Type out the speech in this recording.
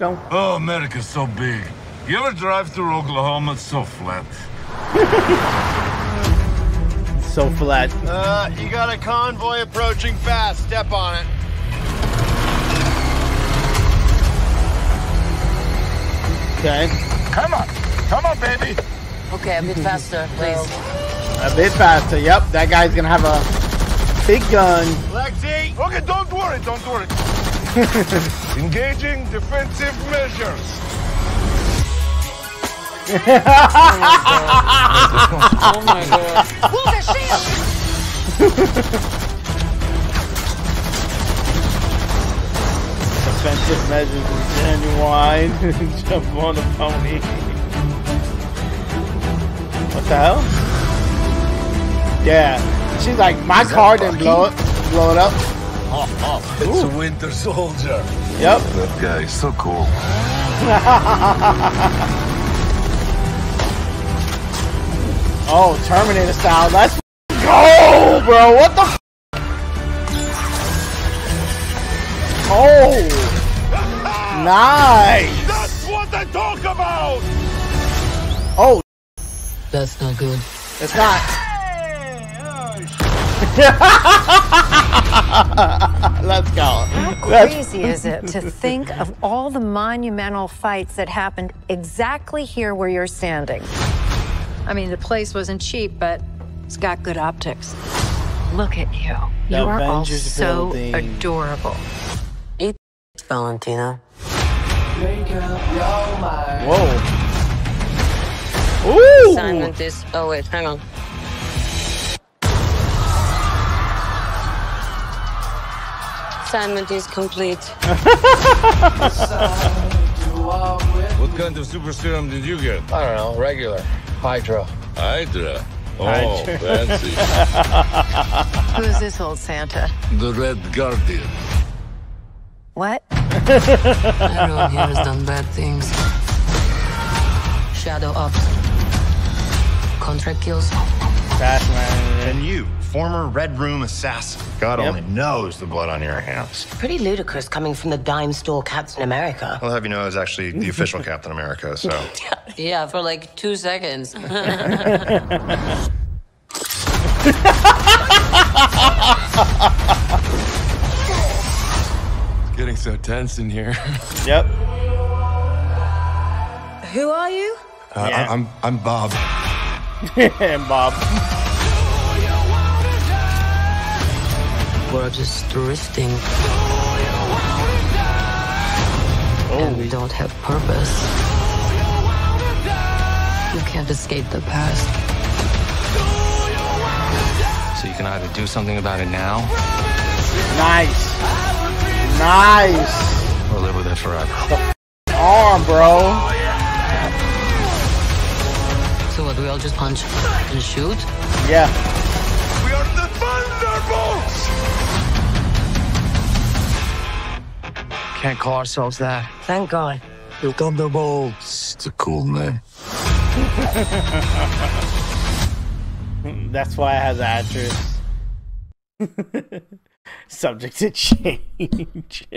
go. Oh, America's so big. You ever drive through Oklahoma? It's so flat. So flat. Uh, you got a convoy approaching fast. Step on it. Okay. Come on. Come on, baby. Okay, a bit faster, please. A bit faster. Yep, that guy's gonna have a big gun. Lexi! Okay, don't worry, don't worry. Engaging defensive measures. Oh my god. Who's the shield? Defensive measures is genuine. Jump on the pony. What the hell? Yeah. She's like, my car didn't blow it. Blow it up. It's a winter soldier. Yep. That guy is so cool. Oh, Terminator style. Let's go, bro. What the? Oh, nice. That's what I talk about. Oh, That's not good. it's not. Let's go. How That's crazy is it to think of all the monumental fights that happened exactly here where you're standing? I mean, the place wasn't cheap, but it's got good optics. Look at you. The you are all Avengers so building. adorable. Eat Valentina. whoa. Ooh. Assignment is. Oh wait, hang on. Assignment is complete. What kind of super serum did you get? I don't know, regular. Hydra. Hydra. Oh, fancy. Who's this old Santa? the Red Guardian. What? Everyone here has done bad things. Shadow ops. Contract kills. Batman. And you, former Red Room assassin. God Yep. only knows the blood on your hands. Pretty ludicrous coming from the dime store Captain America. I'll have you know I was actually the official Captain America, so. Yeah, for like two seconds. it's Getting so tense in here. Yep. Who are you? Uh, Yeah. I- I'm I'm Bob. And Bob. We're just drifting. And we don't have purpose. You can't escape the past. So you can either do something about it now Nice. Nice. or live with it forever. Arm, bro. We all just punch and shoot? Yeah. We are the Thunderbolts. Can't call ourselves that. Thank God. The Thunderbolts. It's a cool name. That's why it has actress. Subject to change.